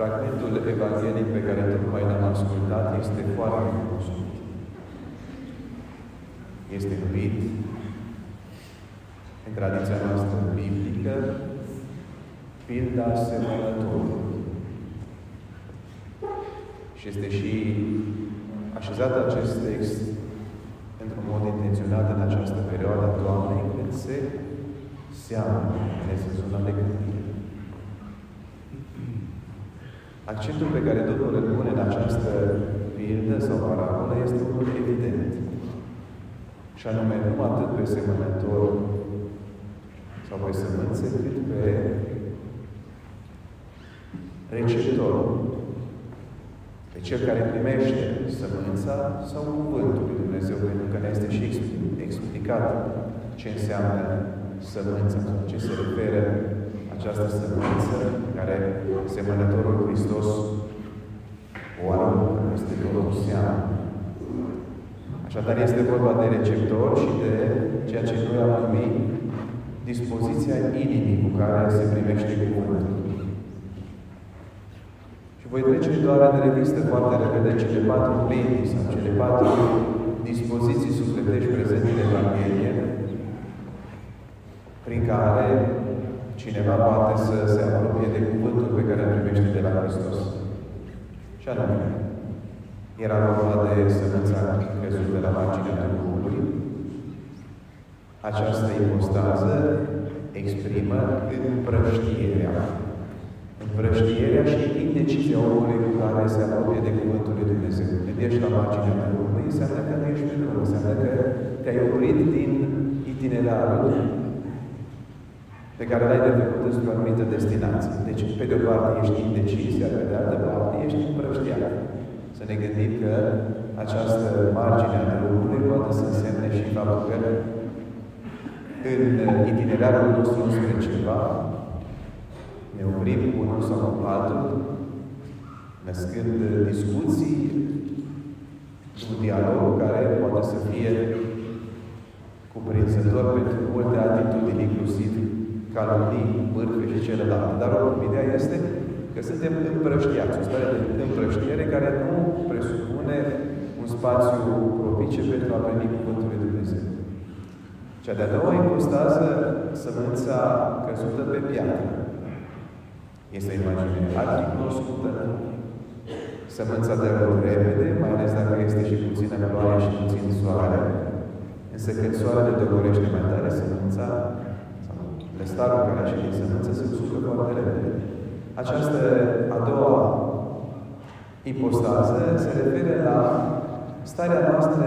Fragmentul evanghelic pe care tocmai l-am ascultat este foarte cunoscut. Este numit în tradiția noastră biblică pilda semănătorului. Și este și așezat acest text într-un mod intenționat în această perioadă a toamnei, când se seamănă, în sezonul de gândire. Accentul pe care Domnul îl pune în această pildă sau parabolă este unul evident. Și anume, nu atât pe semănător sau pe sămânțe, cât pe receptor. Pe cel care primește sămânța sau cuvântul lui Dumnezeu, pentru că ne este și explicat ce înseamnă sămânța, ce se referă această sămânță care semănătorul Hristos o aruncă este totul seamă. Așadar este vorba de receptor și de ceea ce noi am numit dispoziția inimii cu care se primește cuvântul. Și voi trece doar în revistă foarte repede cele patru linii sau cele patru dispoziții sufletești prezente în Evanghelie, prin care cineva poate să se apropie de cuvântul pe care îl primește de la Hristos. Și anume, era vorba de sămânța crezut de la marginea Duhului. Această ipostază exprimă împrăștierea. Împrăștierea și indecizia omului cu care se apropie de Cuvântul lui Dumnezeu. Când ești la marginea Duhului, înseamnă că nu ești pe drum, înseamnă că te-ai oprit din itinerarul pe care l-ai de făcut într o anumită destinație. Deci, pe de o parte ești indecis, iar pe de altă parte ești împrăștiat. Să ne gândim că această margine a drumului poate să însemne și faptul că în itinerarul nostru spre ceva, ne oprim cu unul sau cu altul, născând discuții, un dialog care poate să fie cuprinzător pentru multe atitudini, inclusiv calomnii, bârfe și celelalte. Dar oricum, ideea este că suntem împrăștiați, o stare de împrăștiere care nu presupune un spațiu propice pentru a primi Cuvântul lui Dumnezeu. Cea de-a doua impostază, sămânța căzută pe piatră. Este o imagine arhi cunoscută. Sămânța de rău repede, mai ales dacă este și puțină ploaie și puțin soare. Însă când soarele dogorește mai tare, sămânța Lestarul care a din sămânță se usucă foarte repede. Această a doua ipostază se referă la starea noastră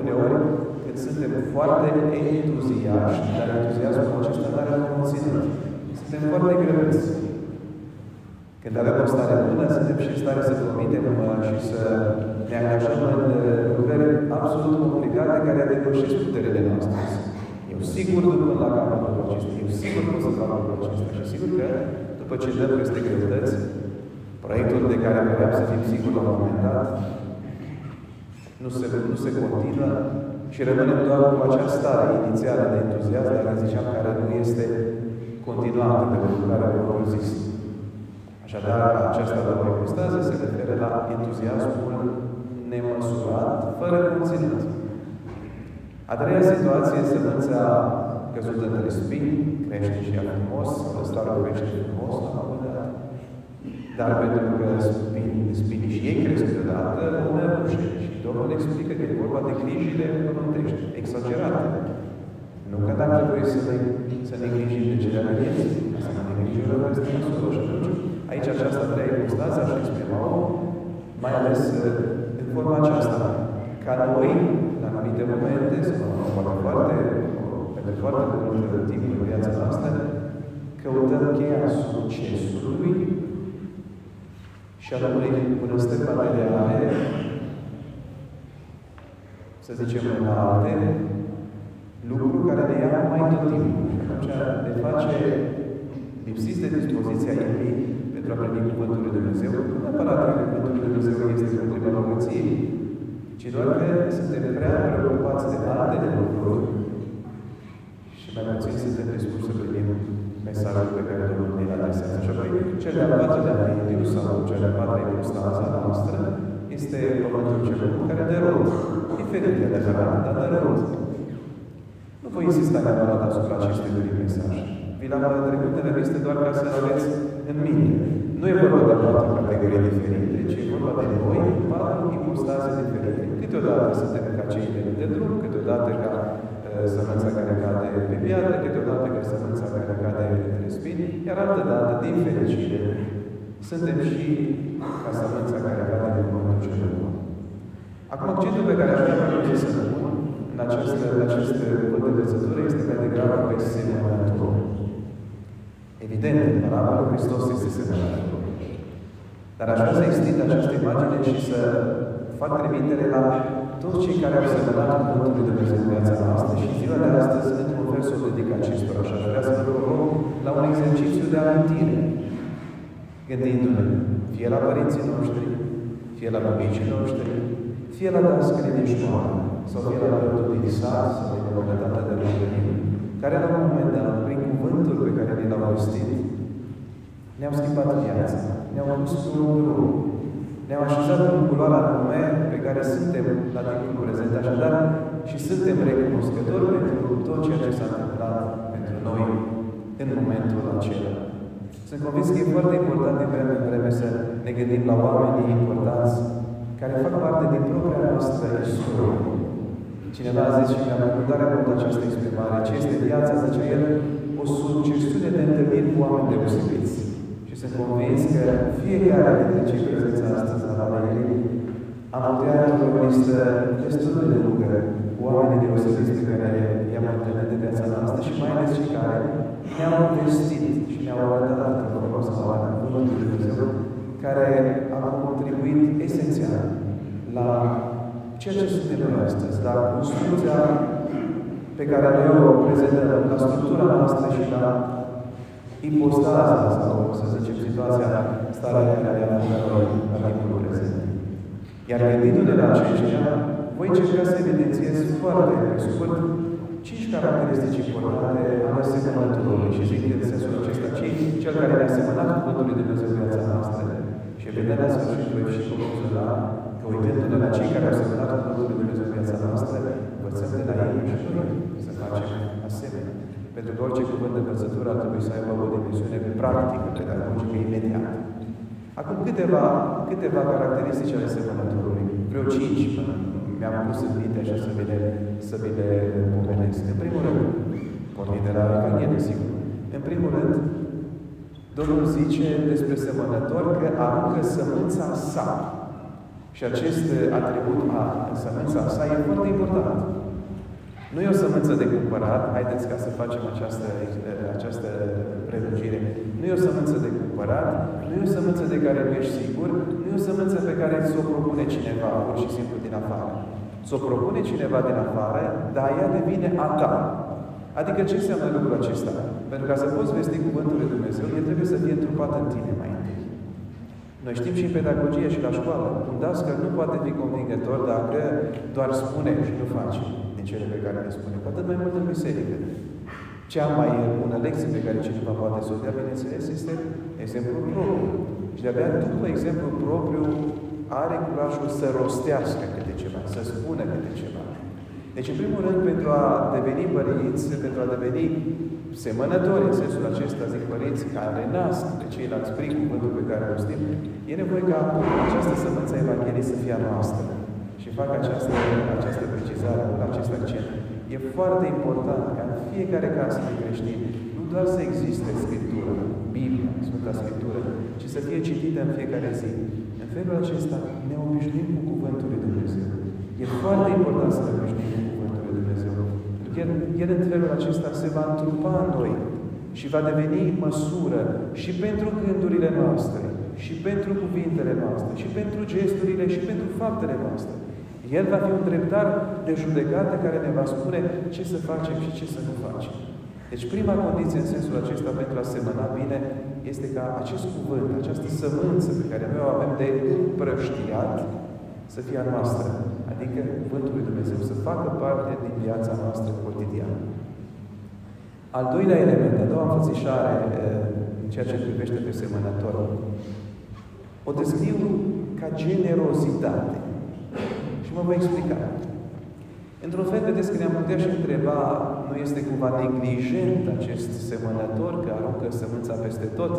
uneori când suntem foarte entuziaști, dar entuziasmul acesta nu are conținut. Suntem foarte grăbiți. Când avem o stare bună, suntem și în stare să promitem și să ne angajăm în lucrări absolut complicate care depășesc puterile noastre. Eu sigur duc până la capătul acesta. Eu sigur pot să fac lucrul acesta. Și sigur că, după ce dăm peste greutăți, proiectul de care vreau să fim siguri la un moment dat, nu se, nu se continuă și rămânem doar cu acea stare inițială de entuziasm, dar ziceam, care nu este continuată pentru care am zis. Așadar, această doua ipostază se referă la entuziasmul nemăsurat, fără conținut. A treia situație, sămânța căzută între spini, crește și ea frumos, lăstarul crește frumos la un dat. Dar pentru că spini, spinii și ei cresc deodată, nu răbușe. Și Domnul explică că e vorba de grijile pământești, exagerate. Nu că dacă trebuie să ne, să ne grijim de cele ale vieții, să ne grijim de peste măsură. Și atunci, aici această treia ipostază aș exprima mai ales în forma aceasta, ca noi, la anumite momente, sau poate foarte, pentru foarte mult timp în viața noastră, căutăm cheia succesului și a unei bunăstări materiale, să zicem alte, lucruri care ne ia mai tot timpul. Și atunci ne face lipsiți de dispoziția inimii pentru a primi Cuvântul lui Dumnezeu. Nu neapărat că Cuvântul lui Dumnezeu este împotriva bogăției, ci doar că suntem prea preocupați de alte lucruri și mai puțin suntem dispuși să primim mesajul pe care Domnul ne-l adresează. Și apoi, cel de-al patrulea mediu sau cel de-al de constanța noastră este Pământul cel care dă rog. Diferit de adevărat, dar dă rog. Nu voi insista neapărat asupra acestui mesaj. Vi l-am trecut în revistă doar ca să aveți în minte. Nu e vorba de patru categorii diferite, ci e vorba de noi, patru ipostaze diferite. Câteodată suntem ca cei de drum, câteodată ca sămânța care cade pe piatră, câteodată ca sămânța care cade pe spini, iar altă dată, din fericire, suntem și ca sămânța care cade pe pământul cel bun. Acum, accentul pe care aș vrea să pun în această, în această învățătură este mai degrabă pe semănător. Evident, parabola Hristos este semănător. Dar aș vrea să extind această imagine și să fac trimitere la toți cei care au semănat Cuvântul lui Dumnezeu în viața noastră și ziua de astăzi, într-un fel, să o dedic acestora și aș vrea să vă rog la un exercițiu de amintire, gândindu-ne fie la părinții noștri, fie la bunicii noștri, fie la dascării din școală, sau fie la rândul din sat, sau din comunitatea de lângă care la un moment dat, prin cuvântul pe care ni l-au vestit, ne-au schimbat viața, ne-au dus pe un drum, ne-au așezat în culoarea anume pe care suntem la timpul prezent, așadar, și suntem recunoscători pentru tot ceea ce s-a întâmplat pentru noi în momentul acela. Sunt convins că e foarte important din vreme în vreme să ne gândim la oamenii importanți care fac parte din propria noastră istorie. Cineva a zis și mi-a plăcut tare mult această exprimare. Ce este viața, zice el, o succesiune de întâlniri cu oameni deosebiți. Și sunt convins că fiecare dintre cei prezenți astăzi la Valerii am putea o listă destul de lungă cu oameni deosebiți pe care i-am întâlnit în viața noastră și mai ales cei care ne-au vestit și ne-au arătat în frumos sau în Cuvântul Lui Dumnezeu, care au contribuit esențial la ceea ce suntem noi astăzi, la construcția pe care noi o prezentăm, la structura noastră și la ipostaza sau, să zicem, situația, starea în care ne aflăm noi la timpul prezent. Iar gândindu-ne la aceștia, voi încerca să evidențiez foarte pe scurt cinci caracteristici importante ale semănătorului și zic în sensul acesta, cei, cel care ne-a semănat Cuvântul lui Dumnezeu în viața noastră. Și evident, la sfârșit, voi și concluziona că uitându-ne la cei care au semănat Cuvântul lui Dumnezeu în viața noastră, învățăm de la ei și noi să facem asemenea. Pentru că orice cuvânt de învățătură ar trebui să aibă o dimensiune practică, pedagogică, imediată. Acum câteva, câteva caracteristici ale semănătorului. Vreo cinci mi-am pus în minte așa să vi le, să vi le pomenesc. În primul rând, pornit de la Evanghelie, desigur. În primul rând, Domnul zice despre semănător că aruncă sămânța sa. Și acest atribut a sămânța sa e foarte important. Nu e o sămânță de cumpărat, haideți ca să facem această, această prelungire. Nu e o sămânță de cumpărat, nu e o sămânță de care nu ești sigur, nu e o sămânță pe care ți-o propune cineva, pur și simplu din afară. Ți-o propune cineva din afară, dar ea devine a ta. Adică ce înseamnă lucrul acesta? Pentru ca să poți vesti Cuvântul lui Dumnezeu, el trebuie să fie întrupat în tine mai întâi. Noi știm și în pedagogie și la școală, un dascăl nu poate fi convingător dacă doar spune și nu face cele pe care le spune, cu atât mai mult în biserică. Cea mai bună lecție pe care cineva poate să o dea, bineînțeles, este exemplul propriu. Și de-abia după exemplul propriu are curajul să rostească câte ceva, să spună câte ceva. Deci, în primul rând, pentru a deveni părinți, pentru a deveni semănători, în sensul acesta, zic părinți, care nasc de ceilalți prin cuvântul pe care îl știm, e nevoie ca această sămânță a Evangheliei să fie a noastră fac această, această precizare, acest accent. E foarte important ca în fiecare casă de creștin nu doar să existe Scriptură, Biblia, Sfânta Scriptură, ci să fie citită în fiecare zi. În felul acesta ne obișnuim cu Cuvântul lui Dumnezeu. E foarte important să ne obișnuim cu Cuvântul lui Dumnezeu. Pentru că el, el în felul acesta se va întrupa în noi și va deveni măsură și pentru gândurile noastre, și pentru cuvintele noastre, și pentru gesturile, și pentru faptele noastre. El va fi un dreptar de judecată care ne va spune ce să facem și ce să nu facem. Deci prima condiție în sensul acesta pentru a semăna bine este ca acest cuvânt, această sămânță pe care noi o avem de împrăștiat să fie a noastră. Adică Cuvântul lui Dumnezeu să facă parte din viața noastră cotidiană. Al doilea element, a doua înfățișare în ceea ce privește pe semănător, o descriu ca generozitate. Și mă voi explica. Într-un fel, vedeți că ne-am putea și întreba, nu este cumva neglijent acest semănător că aruncă sămânța peste tot?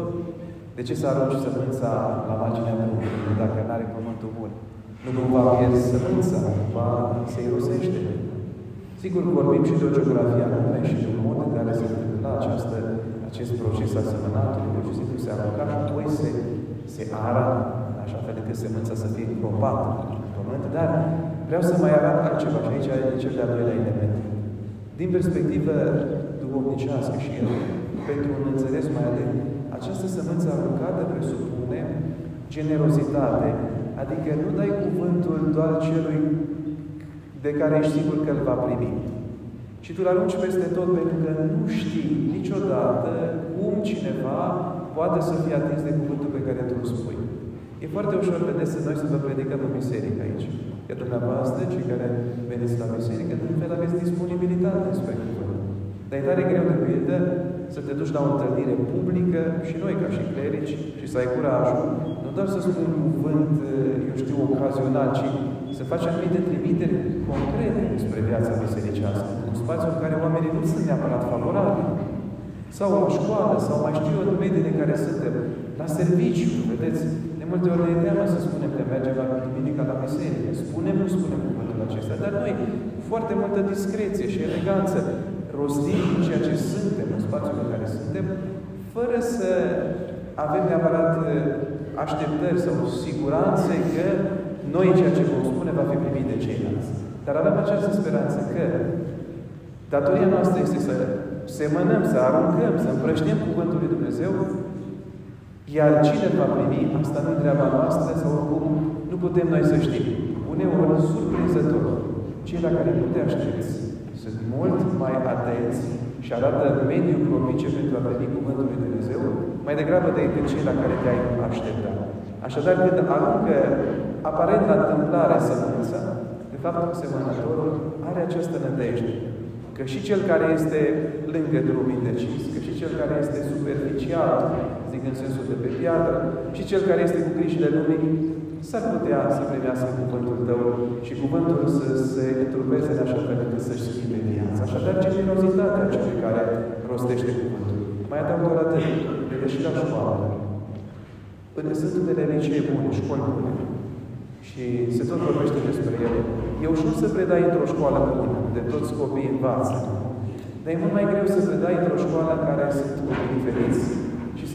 De ce să arunci sămânța la marginea drumului dacă nu are pământul bun? Nu cumva pierzi sămânța, cumva se irosește. Sigur, vorbim și de o geografie anume și de un mod în care se întâmplă această, acest proces al sămânatului, pur și simplu se arunca și apoi se, se ara, așa fel încât sămânța să fie îngropată în pământ, dar vreau să mai arăt altceva și aici e cel de-al doilea element. Din perspectivă duhovnicească și pentru un înțeles mai adânc, această sămânță aruncată presupune generozitate, adică nu dai cuvântul doar celui de care ești sigur că îl va primi. Și tu îl arunci peste tot pentru că nu știi niciodată cum cineva poate să fie atins de cuvântul pe care tu îl spui. E foarte ușor, vedeți, să noi să vă predicăm în biserică aici. Că dumneavoastră, cei care veniți la biserică, de fel aveți disponibilitate spre cuvânt. Dar e tare greu de pildă să te duci la o întâlnire publică și noi ca și clerici și să ai curajul, nu doar să spui un cuvânt, eu știu, ocazional, ci să faci anumite trimiteri concrete spre viața bisericească, un spațiu în care oamenii nu sunt neapărat favorabili. Sau la școală, sau mai știu eu, în mediile în care suntem, la serviciu, vedeți, de multe ori ne teamă să spunem că mergem la duminica la biserică. Spunem, nu spunem cuvântul acesta, dar noi, cu foarte multă discreție și eleganță, rostim ceea ce suntem în spațiul în care suntem, fără să avem neapărat așteptări sau siguranțe că noi ceea ce vom spune va fi primit de ceilalți. Dar avem această speranță că datoria noastră este să semănăm, să aruncăm, să împrăștiem Cuvântul lui Dumnezeu, iar cine va primi, asta nu treaba noastră sau oricum nu putem noi să știm. Uneori, surprinzător, cei la care nu te aștepți sunt mult mai atenți și arată mediul propice pentru a primi Cuvântul lui Dumnezeu, mai degrabă decât cei la care te-ai aștepta. Așadar, când aruncă aparent la întâmplare sămânța, de fapt, semănătorul are această nădejde că și cel care este lângă drum indecis, că și cel care este superficial, zic în sensul de pe piatră, și cel care este cu grijile lumii, s-ar putea să primească cuvântul tău și cuvântul să se întrupeze în așa fel încât să-și schimbe viața. Așadar, generozitatea celui care rostește cuvântul. Mai adaug doar atât, de și la școală. Până sunt unele licee bune, școli bune, și se tot vorbește despre ele. E ușor să predai într-o școală bună, de toți copiii învață. Dar e mult mai greu să predai într-o școală în care sunt copii diferiți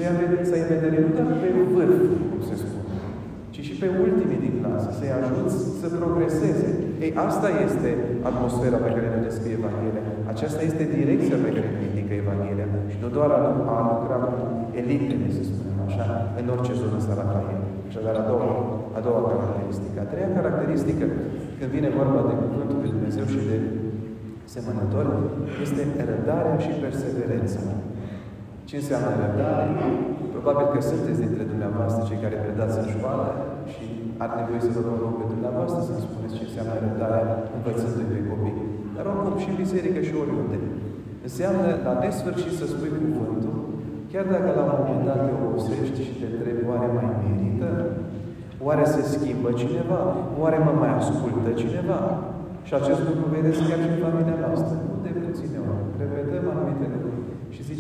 și să ia să ai vedere nu doar pe vârf, cum se spune, ci și pe ultimii din clasă, să-i ajuți să progreseze. Ei, asta este atmosfera pe care ne descrie Evanghelia. Aceasta este direcția pe care ne indică Evanghelia. Și nu doar a, a lucra cu elitele, să spunem așa, în orice zonă să Rafael. Așadar, a doua, a doua caracteristică. A treia caracteristică, când vine vorba de Cuvântul lui Dumnezeu și de semănător, este răbdarea și perseverența. Ce înseamnă răbdare? Probabil că sunteți dintre dumneavoastră cei care predați în școală și ar trebui să vă rog pe dumneavoastră să-mi spuneți ce înseamnă răbdarea învățându-i pe copii. Dar oricum și în biserică și oriunde. Înseamnă la nesfârșit să spui cuvântul, chiar dacă la un moment dat te obosești și te întrebi oare mai merită? Oare se schimbă cineva? Oare mă mai ascultă cineva? Și acest lucru vedeți chiar și în familia noastră. Nu de puține ori.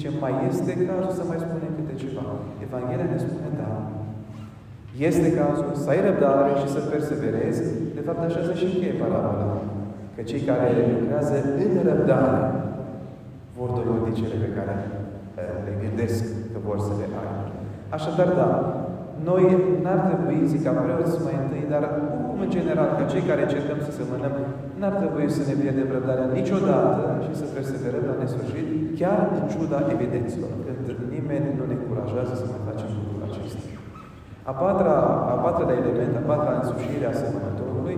Repetăm anumite lucruri și zicem, mai este cazul să mai spunem câte ceva. Evanghelia ne spune, da. Este cazul să ai răbdare și să perseverezi. De fapt, așa se și încheie parabola. Că cei care lucrează în răbdare vor dovedi cele pe care eh, le gândesc că vor să le ai. Așadar, da, noi n-ar trebui, zic ca preoți mai întâi, dar cum în general, ca cei care încercăm să semănăm, n-ar trebui să ne pierdem răbdarea niciodată și să perseverăm la nesfârșit, chiar în ciuda evidențelor, când nimeni nu ne încurajează să mai facem lucrul acesta. A patra, a patrulea element, a patra însușire a semănătorului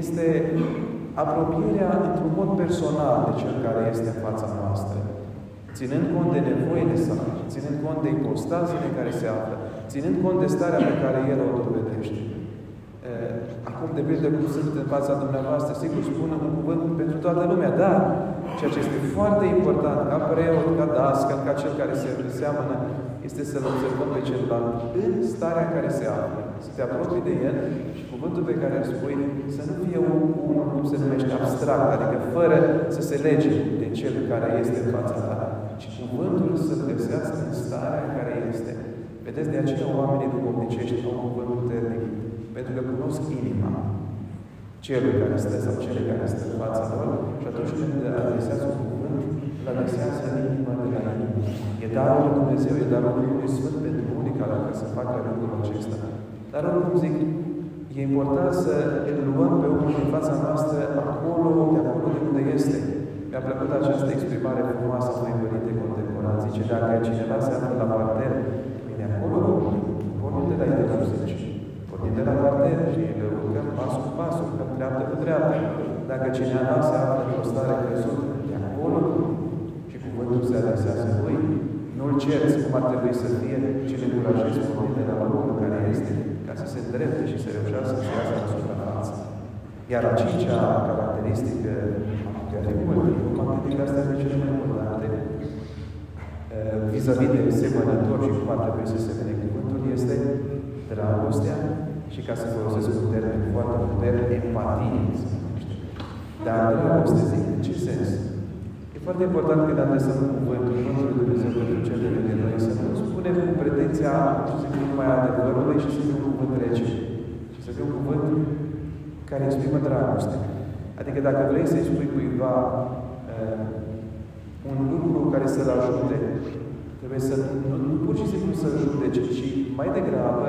este apropierea într-un mod personal de cel care este în fața noastră. Ținând cont de nevoile sale, ținând cont de ipostazile în care se află, ținând cont de starea pe care El o dovedește. Acum, de pildă, cum sunt în fața dumneavoastră, sigur spun un cuvânt pentru toată lumea, dar ceea ce este foarte important, ca preot, ca dascăl, ca cel care se seamănă, este să-L observăm pe celălalt în starea în care se află, să te apropii de El și cuvântul pe care îl spui să nu fie un, un cum se numește, abstract, adică fără să se lege de Cel care este în fața ta, ci cuvântul să-L găsească în starea în care este. Vedeți, de aceea oamenii duhovnicești au un cuvânt puternic, pentru că cunosc inima celui care stă sau cele care stă în fața lor și atunci când adresează un cuvânt, îl adresează în inima de la inimă. E darul lui Dumnezeu, e darul Duhului Sfânt pentru unii care ca să facă lucrul acesta. Dar oricum zic, e important să îl luăm pe omul din fața noastră acolo, de acolo de unde este. Mi-a plăcut această exprimare frumoasă a unui părinte contemporan. Zice, dacă cineva se află la parter, de acolo, pornim de la Iteru 10. Pornim de la parter și îl urcăm pas cu pas, urcăm dreaptă cu dreaptă. Dacă cineva se află într-o stare crezut, de acolo, și cuvântul se adresează lui, nu-l cerți cum ar trebui să fie, ci le încurajezi pornim de la locul care este, ca să se îndrepte și să reușească să iasă la suprafață. Iar a cincea caracteristică, chiar de mult, cum am gândit că astea sunt cele mai importante, vis-a-vis de semănător și cum ar trebui să se vede cuvântul, este dragostea și ca să folosesc un termen foarte modern, empatie, se numește. Dar dragoste, zic, în ce sens? E foarte important când adresăm un cuvânt, cuvântul lui Dumnezeu pentru cele de noi, să nu spunem cu pretenția, să zic, numai adevărului și să fie un cuvânt rece. Și să fie un cuvânt care exprimă dragoste. Adică dacă vrei să-i spui cuiva uh, un lucru care să-l ajute, trebuie să nu, nu pur și simplu să-l judece, ci mai degrabă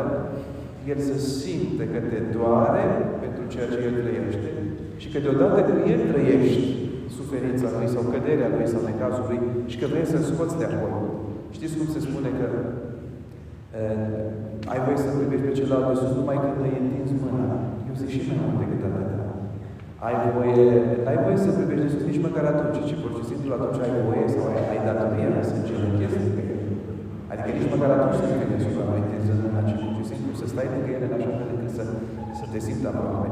el să simte că te doare pentru ceea ce el trăiește și că deodată când el trăiești suferința lui sau căderea lui sau necazul lui și că vrei să-l scoți de acolo. Știți cum se spune că uh, ai voie să privești pe celălalt de sus numai când îi întinzi mâna. Eu zic și mai mult decât atât. Ai voie, ai voie să privești de sus nici măcar atunci, ci pur și simplu atunci ai voie sau ai, ai datoria să încerchezi pe el. Adică nici măcar atunci să nu vezi asupra lui întinzând mâna, ci pur și simplu să stai lângă el în așa fel încât să, să te simți aproape.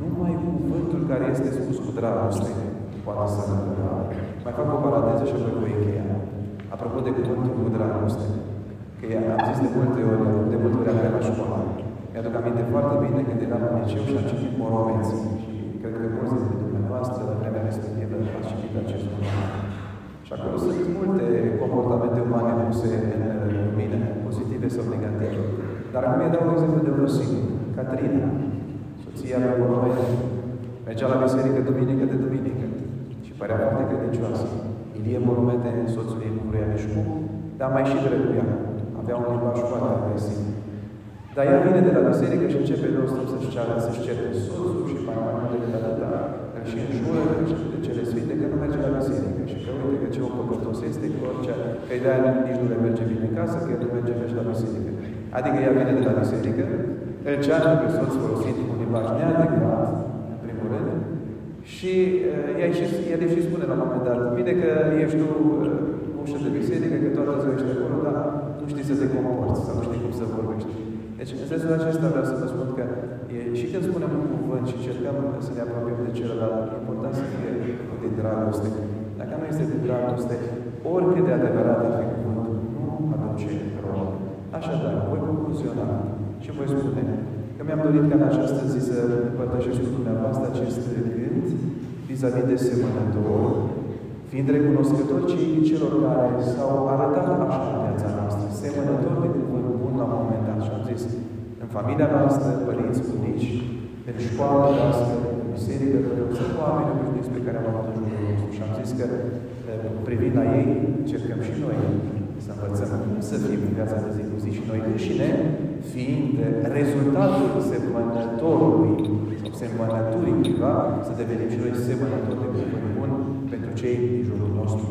Numai cuvântul care este spus cu dragoste poate să Mai fac o paranteză și apoi voi încheia. Apropo de cuvântul cu dragoste, că am zis de multe ori, de multe ori aveam la școală. Mi-aduc aminte foarte bine când eram în liceu și am citit Moroveți. Și cred că mulți dintre dumneavoastră, la vremea respectivă, ați citit acest roman. Și acolo sunt multe comportamente umane puse în mine, pozitive sau negative. Dar acum îi dau un exemplu de unul singur. Catrina, soția lui Moroveți, mergea la biserică duminică de duminică și părea foarte credincioasă. Ilie Monumente, soțul ei nu vrea nici cum, dar mai și drăguia. Avea un limbaj foarte agresiv. Dar ea vine de la biserică și începe nostru să-și ceară, să-și cere soțul și mai mai mult decât atâta, îl și înjură de cele sfinte că nu merge la biserică și că uite că ce o păcătos este, că orice, că de-aia nici nu le merge bine în casă, că el nu merge nici la biserică. Adică ea vine de la biserică, îl ceară pe soț folosind un limbaj neadecvat, în primul rând, și uh, ea și, el și spune la un moment dat, bine că ești tu uh, ușă de biserică, că toată ziua ești acolo, dar nu știi să te comporți sau nu știi cum să vorbești. Deci, în sensul acesta vreau să vă spun că e, și când spunem un cuvânt și încercăm să ne apropiem de celălalt, e important să fie din dragoste. Dacă nu este din dragoste, oricât de adevărat ar fi cuvântul, nu aduce rol. Așadar, voi concluziona și voi spune că mi-am dorit ca în această zi să împărtășesc cu dumneavoastră acest gând vis-a-vis de semănător, fiind recunoscători cei celor care s-au arătat așa în viața noastră, semănători de cuvânt bun la un moment dat. Și am zis, în familia noastră, părinți, bunici, în școala noastră, în biserică, sunt oameni obișnuiți pe care am avut în jurul nostru. Și am zis că, privind la ei, încercăm și noi să învățăm cum să fim în viața de zi cu zi. Și noi înșine, fiind rezultatul semănătorului sau semănăturii cuiva, să devenim și noi semănători de cuvânt bun pentru cei din jurul nostru